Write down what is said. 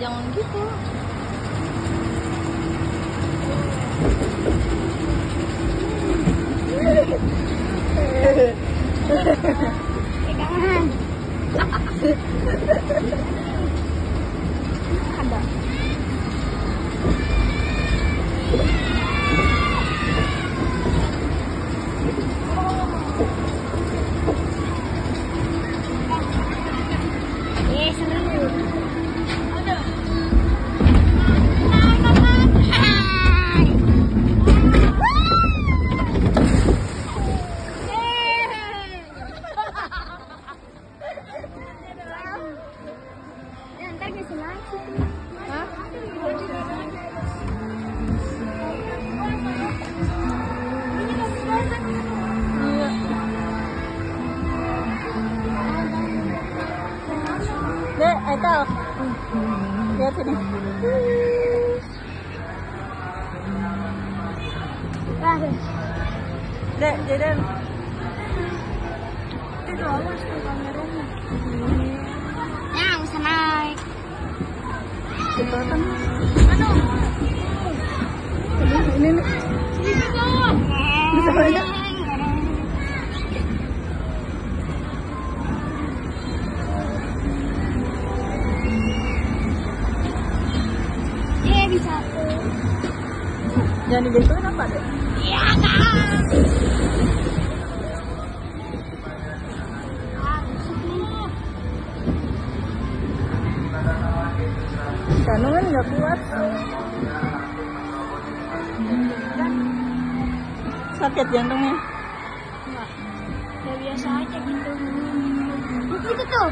jangan gitu. Pegangan. Ada. Dek, Aikal. Lihat sini. Dek, Jaden. Itu awas tuh kameranya. Aduh. Ini, ini. Bisa banyak. Jangan digituin apa deh? Iya kan. Kandungan nggak kuat. Sakit jantungnya? Ya biasa aja gitu. Itu tuh.